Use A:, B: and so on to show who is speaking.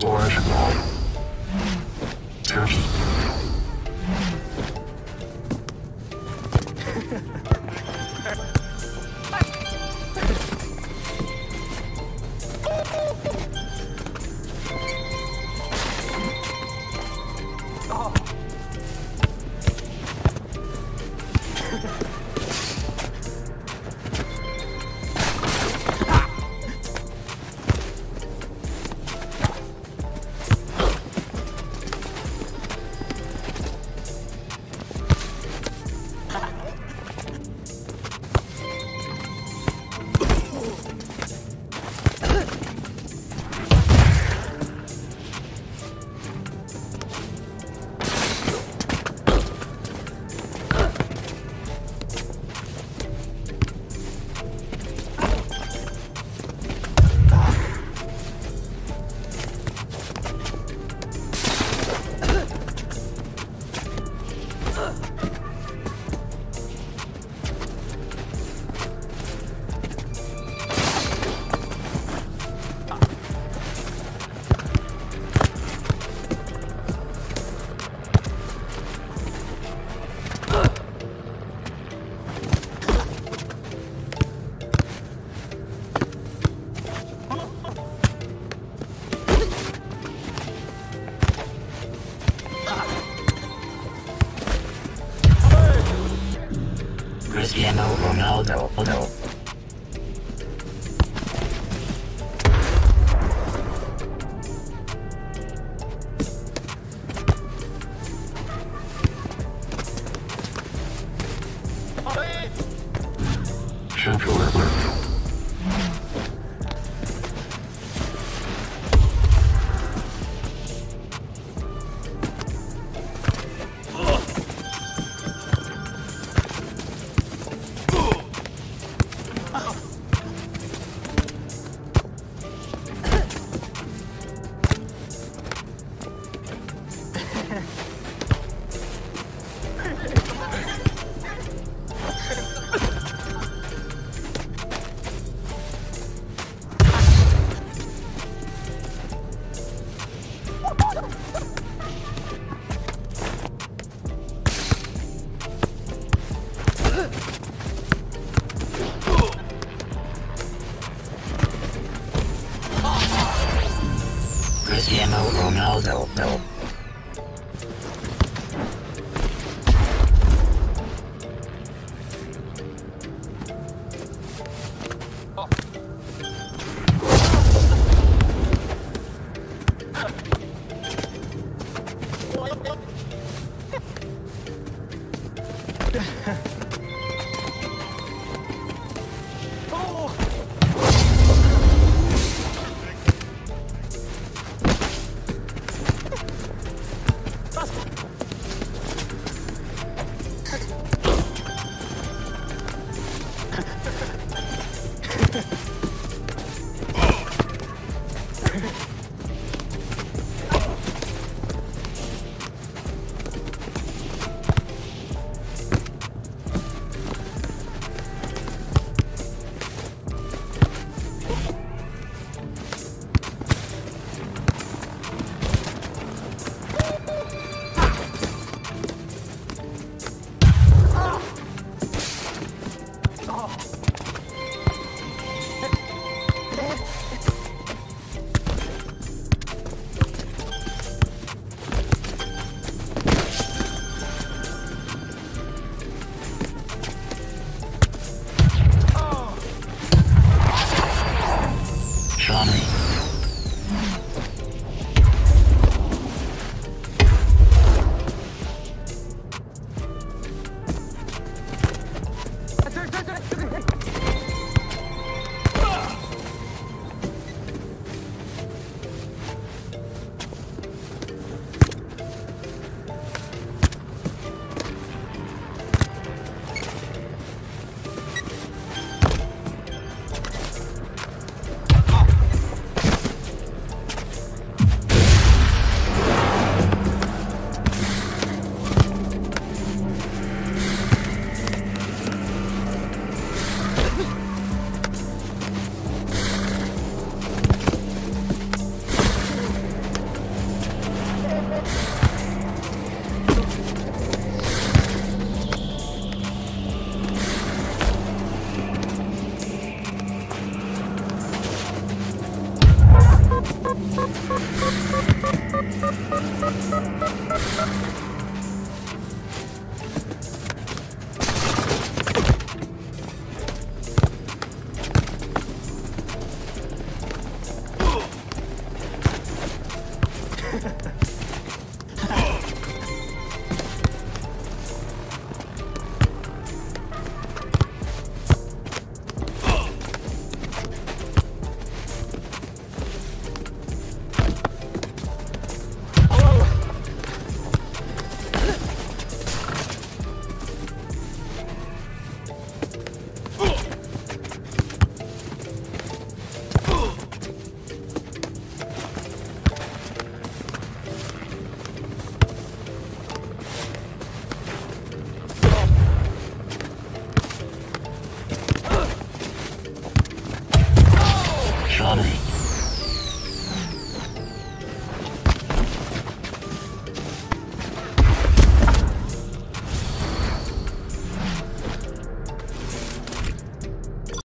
A: Boys. Cheers. Cristiano Ronaldo.
B: Cristiano Ronaldo.
C: Go, go, go, go. Thank
A: you.